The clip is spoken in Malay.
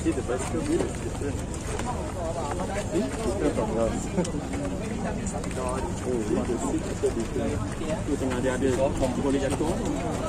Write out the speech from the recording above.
Kita dapat skor 2 kita. Ini kita tak tahu. Oh, ini dia. Tu tengah dia ada boleh jatuh.